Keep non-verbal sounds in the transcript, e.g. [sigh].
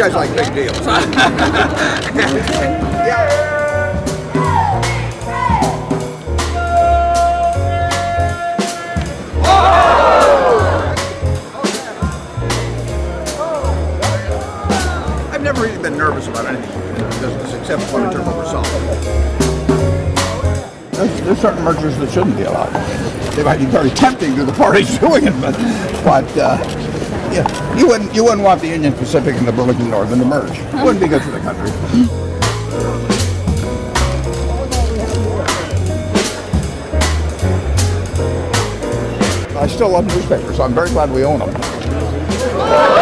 guys like big deals. yeah. [laughs] I've never really been nervous about anything in the business except when I turn over salt. There's, there's certain mergers that shouldn't be allowed. They might be very tempting to the parties [laughs] doing it, but, but uh, yeah, you wouldn't you wouldn't want the Union Pacific and the Burlington Northern to merge. It wouldn't be good for the country. I still love newspapers. so I'm very glad we own them.